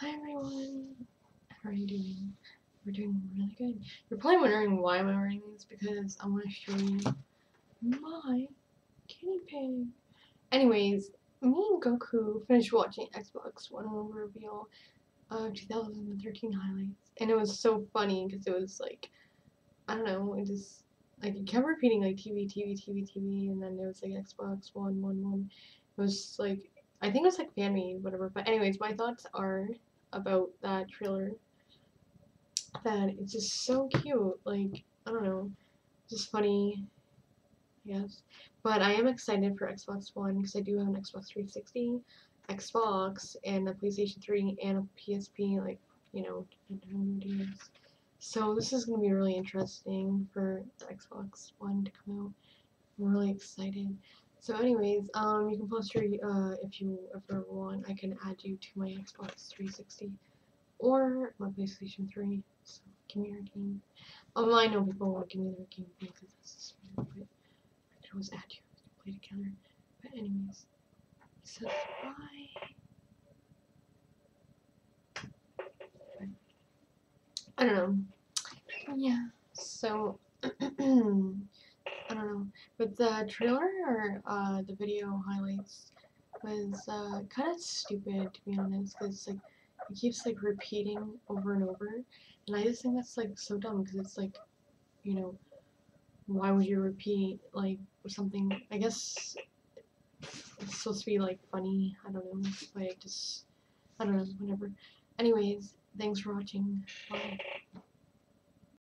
Hi everyone. How are you doing? We're doing really good. You're probably wondering why am I wearing these because I want to show you my guinea pig. Anyways, me and Goku finished watching Xbox One reveal uh, of 2013 highlights, and it was so funny because it was like I don't know, it just like it kept repeating like TV, TV, TV, TV, and then it was like Xbox One, One, One. It was like I think it was like fan made, whatever. But anyways, my thoughts are about that trailer that it's just so cute. Like, I don't know, just funny, I guess. But I am excited for Xbox One because I do have an Xbox 360, Xbox, and a PlayStation 3, and a PSP, like, you know, So this is going to be really interesting for the Xbox One to come out. I'm really excited. So anyways, um, you can post your, uh, if you ever want, I can add you to my Xbox 360 or my PlayStation 3. So give me your game. Um, I know people won't give me their game because that's but I can always add you. We can play together. But anyways, so bye. I don't know. Yeah. So. I but the trailer or uh, the video highlights was uh, kind of stupid to be honest, because like it keeps like repeating over and over, and I just think that's like so dumb because it's like, you know, why would you repeat like something? I guess it's supposed to be like funny. I don't know, but just I don't know, whatever. Anyways, thanks for watching. Bye.